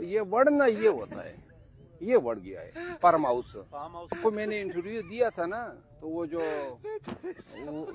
तो ये ना ये होता है। ये वर्ड गया है फार्म हाउस फार्म हाउस को मैंने इंटरव्यू दिया था ना तो वो जो वो-